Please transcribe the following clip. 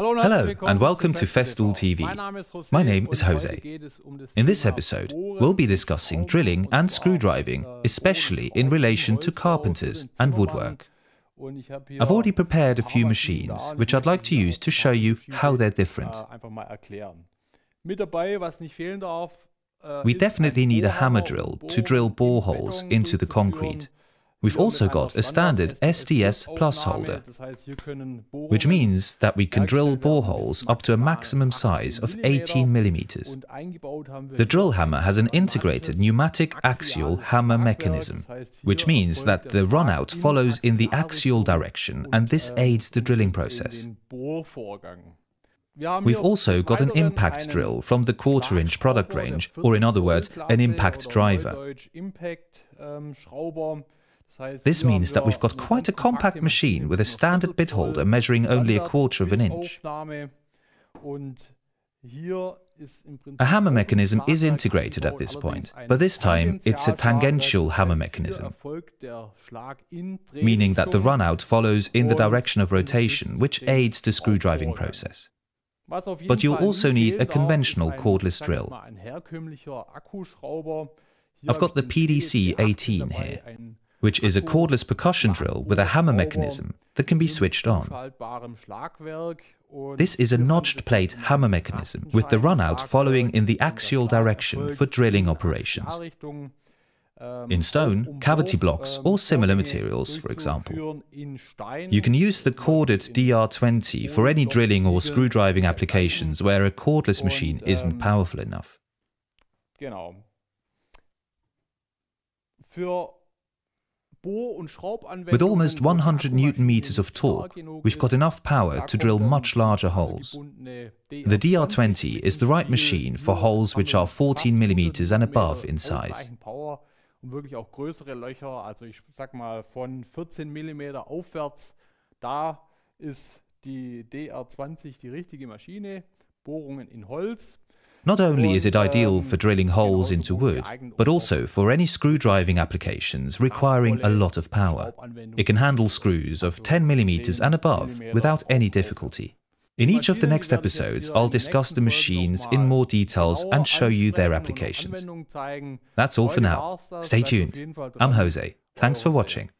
Hello and welcome to Festool TV. My name is José. In this episode, we'll be discussing drilling and screwdriving, especially in relation to carpenters and woodwork. I've already prepared a few machines, which I'd like to use to show you how they're different. We definitely need a hammer drill to drill boreholes into the concrete. We've also got a standard SDS Plus holder, which means that we can drill boreholes up to a maximum size of 18 millimeters. The drill hammer has an integrated pneumatic axial hammer mechanism, which means that the runout follows in the axial direction and this aids the drilling process. We've also got an impact drill from the quarter inch product range, or in other words, an impact driver. This means that we've got quite a compact machine with a standard bit holder measuring only a quarter of an inch. A hammer mechanism is integrated at this point, but this time it's a tangential hammer mechanism, meaning that the runout follows in the direction of rotation, which aids the screwdriving process. But you'll also need a conventional cordless drill. I've got the PDC 18 here which is a cordless percussion drill with a hammer mechanism that can be switched on. This is a notched plate hammer mechanism with the runout following in the axial direction for drilling operations. In stone, cavity blocks or similar materials, for example. You can use the corded DR20 for any drilling or screwdriving applications where a cordless machine isn't powerful enough. With almost 100 newton meters of torque, we've got enough power to drill much larger holes. The DR20 is the right machine for holes which are 14 millimeters and above in size. wirklich auch größere Löcher, also ich sag mal von 14 mm aufwärts, da ist die DR20 die richtige Maschine. Bohrungen in Holz. Not only is it ideal for drilling holes into wood, but also for any screw driving applications requiring a lot of power. It can handle screws of 10mm and above without any difficulty. In each of the next episodes, I'll discuss the machines in more details and show you their applications. That's all for now. Stay tuned. I'm José. Thanks for watching.